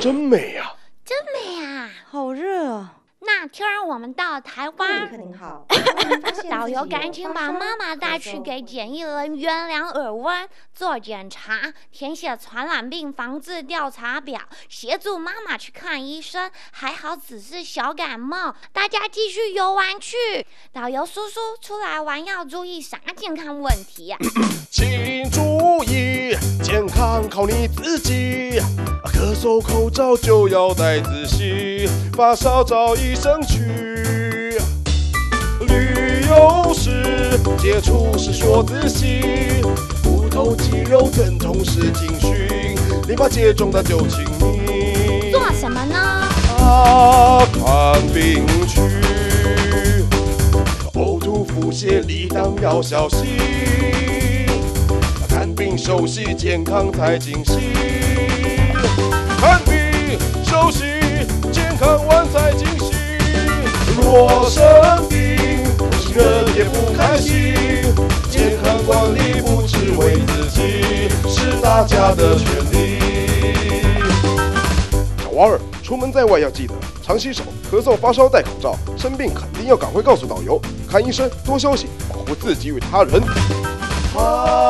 真美呀！真美啊！好热啊！那天儿我们到台湾，好。导游赶紧把妈妈带去给检疫人员量耳温、做检查、填写传染病防治调查表，协助妈妈去看医生。还好只是小感冒，大家继续游玩去。导游叔叔出来玩要注意啥健康问题呀？靠你自己。咳嗽口罩就要戴仔细，发烧找医生去。旅游时接触时说仔细，骨头肌肉疼痛时警讯，淋巴结肿大就请你做什么呢？啊，看病去。呕吐、腹泻、痢当要小心。病休息，健康才惊喜。看病休息，健康完才惊喜。若生病，不是人也不开心。健康管理不只为自己，是大家的权利。小娃儿，出门在外要记得常洗手，咳嗽发烧戴口罩，生病肯定要赶快告诉导游，看医生，多休息，保护自己与他人。他要注意。